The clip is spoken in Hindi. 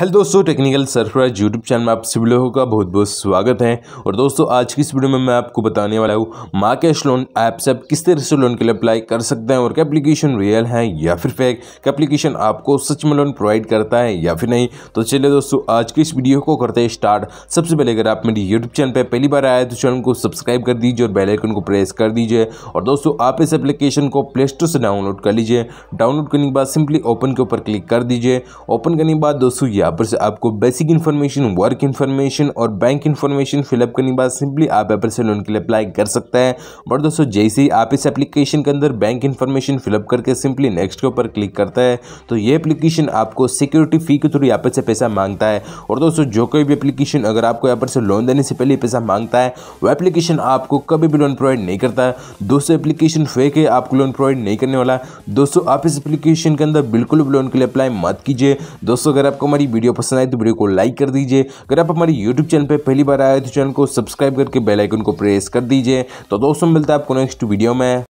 हेलो दोस्तों, टेक्निकल सरफराज यूट्यूब चैनल में आप सभी लोगों का बहुत बहुत स्वागत है। और दोस्तों, आज की इस वीडियो में मैं आपको बताने वाला हूँ, माँ कैश लोन ऐप से आप किस तरह से लोन के लिए अप्लाई कर सकते हैं और क्या एप्लीकेशन रियल है या फिर फेक क्या एप्लीकेशन आपको सच में लोन प्रोवाइड करता है या फिर नहीं? तो चलिए दोस्तों, आज की इस वीडियो को करते हैं स्टार्ट सबसे पहले अगर आप मेरी यूट्यूब चैनल पर पहली बार आए तो चैनल को सब्सक्राइब कर दीजिए और बेलाइकन को प्रेस कर दीजिए। और दोस्तों, आप इस एप्लीकेशन को प्ले स्टोर से डाउनलोड कर लीजिए। डाउनलोड करने के बाद सिंपली ओपन के ऊपर क्लिक कर दीजिए। ओपन करने के बाद दोस्तों यहाँ पर से आपको बेसिक इन्फॉर्मेशन वर्क इन्फॉर्मेशन और बैंक इन्फॉर्मेशन फिलअप करने के बाद सिंपली आप एप्पल से लोन के लिए अप्लाई कर सकते हैं। बट दोस्तों, जैसे ही आप इस एप्लीकेशन के अंदर बैंक इन्फॉर्मेशन फिलअप करके सिंपली नेक्स्ट के ऊपर क्लिक करता है तो ये एप्लीकेशन आपको सिक्योरिटी फ़ी के थ्रू यहाँ पर से पैसा माँगता है। और दोस्तों, जो कोई भी एप्लीकेशन अगर आपको यहाँ पर से लोन देने से पहले पैसा माँगता है, वो एप्लीकेशन आपको कभी भी लोन प्रोवाइड नहीं करता। है दोस्तों एप्लीकेशन फेक है, आपको लोन प्रोवाइड नहीं करने वाला। दोस्तों, आप इस एप्लीकेशन के अंदर बिल्कुल भी लोन के लिए अप्लाई मत कीजिए। दोस्तों, अगर आपको हमारी वीडियो पसंद आए तो वीडियो को लाइक कर दीजिए। अगर आप हमारे यूट्यूब चैनल पर पहली बार आए तो चैनल को सब्सक्राइब करके बेलाइकन को प्रेस कर दीजिए। तो दोस्तों, मिलता है आपको नेक्स्ट वीडियो में।